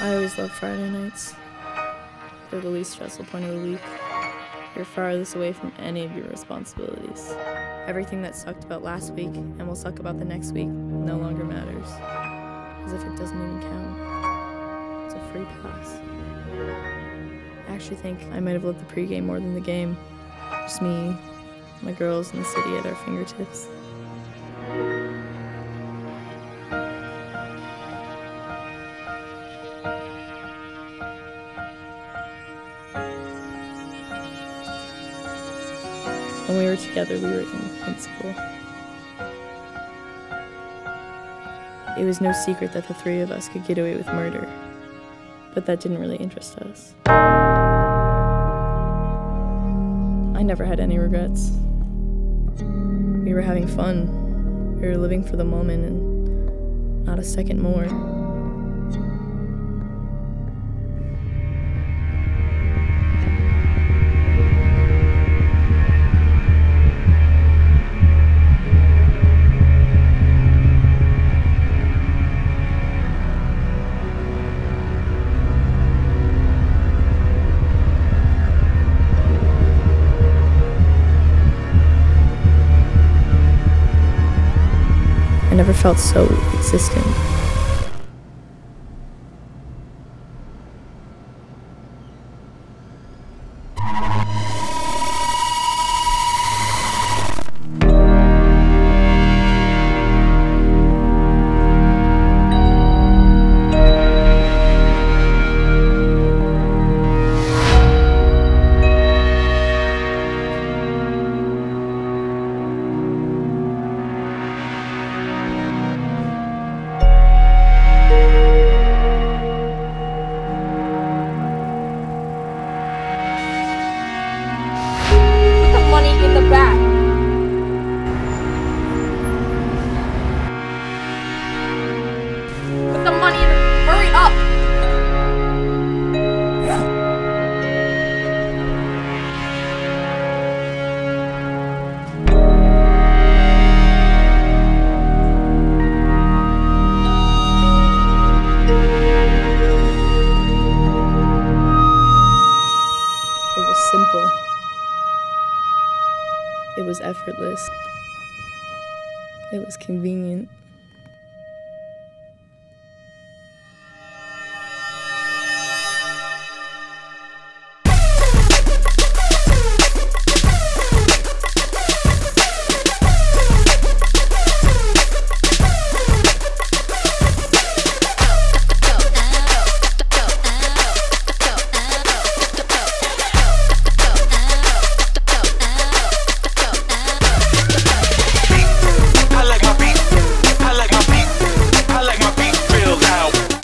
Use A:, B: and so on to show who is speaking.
A: I always love Friday nights. They're the least stressful point of the week. You're farthest away from any of your responsibilities. Everything that sucked about last week and will suck about the next week no longer matters. As if it doesn't even count. It's a free pass. I actually think I might have loved the pregame more than the game. Just me, my girls, and the city at our fingertips. When we were together, we were invincible. It was no secret that the three of us could get away with murder, but that didn't really interest us. I never had any regrets. We were having fun. We were living for the moment and not a second more. Never felt so existent. Simple. It was effortless. It was convenient.